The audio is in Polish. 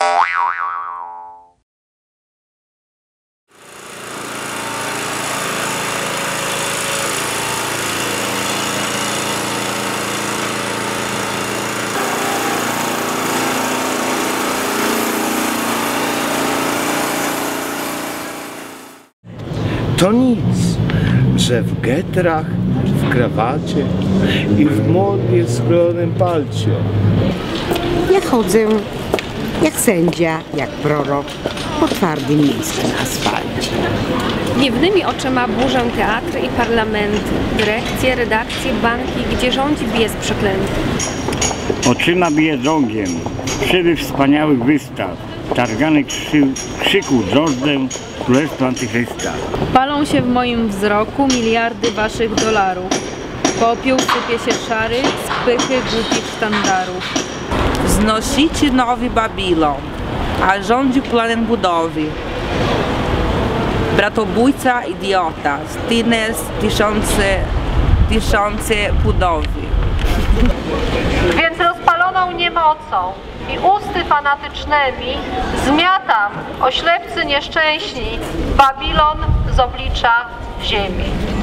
To nic, że w getrach, w krawacie i w modnie skrojonym palcio. Ja chodzę jak sędzia, jak prorok po twardym miejskim asfalcie. Gniewnymi oczyma burzę teatry i parlamenty, dyrekcje, redakcje, banki, gdzie rządzi bies przeklęty. Oczyma bije drogiem, szyby wspaniałych wystaw, targany krzy, krzyku drozdę Królestwa Antychrysta. Palą się w moim wzroku miliardy waszych dolarów. Popiół sypie się szary z pychy głupich sztandarów. Znosicie nowy Babilon, a rządzi planem budowy. Bratobójca idiota, stynę z tysiące, tysiące budowy. Więc rozpaloną niemocą i usty fanatycznymi zmiatam, oślepcy nieszczęśni, Babilon z oblicza ziemi.